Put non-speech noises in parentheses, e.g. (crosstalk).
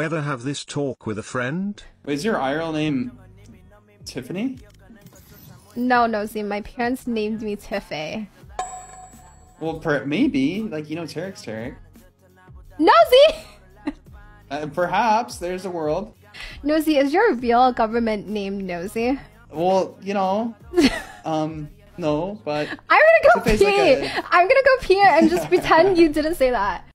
Ever have this talk with a friend? Is your IRL name Tiffany? No, Nosy, my parents named me Tiffae. Well, per- maybe. Like, you know, Tarik's Tarik. Nosy! (laughs) Uh, perhaps there's a world. Nosy, is your real government name Nosy? Well, you know, (laughs) um, no, but I'm gonna go pee. like a- I'm gonna go pee and just (laughs) pretend you didn't say that.